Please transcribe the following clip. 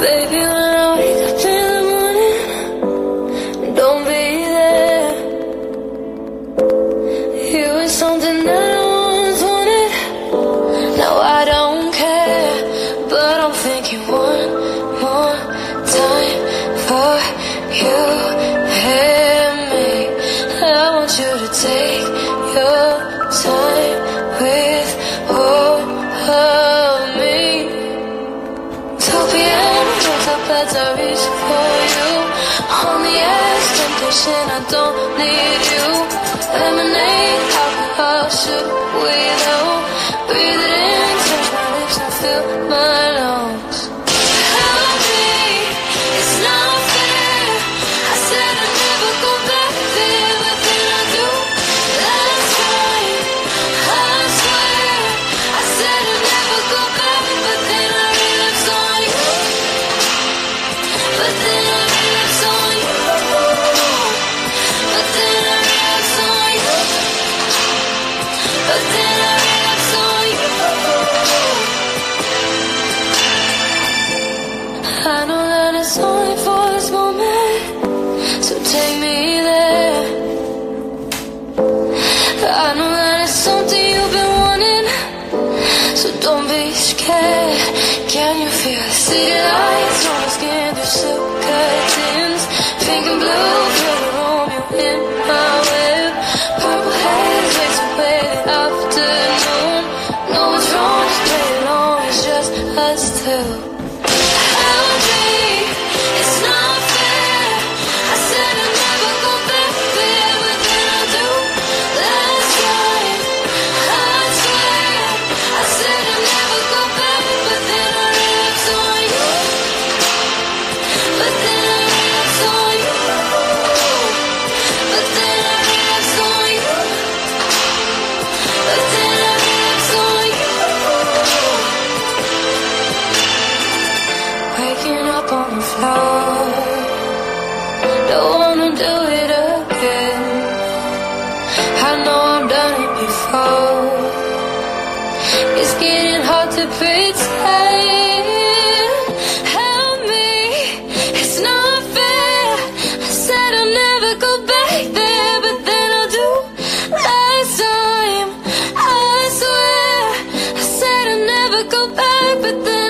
Baby, disappeared With the beds I reach for you. On the edge, temptation, I don't need you. Lemonade, alcohol, should we It's only for this moment So take me there. I know that it's something you've been wanting So don't be scared. Can you feel the city lights on my skin? don't wanna do it again. I know I've done it before. It's getting hard to pretend. Help me, it's not fair. I said I'll never go back there, but then I do. Last time, I swear, I said I'll never go back, but then.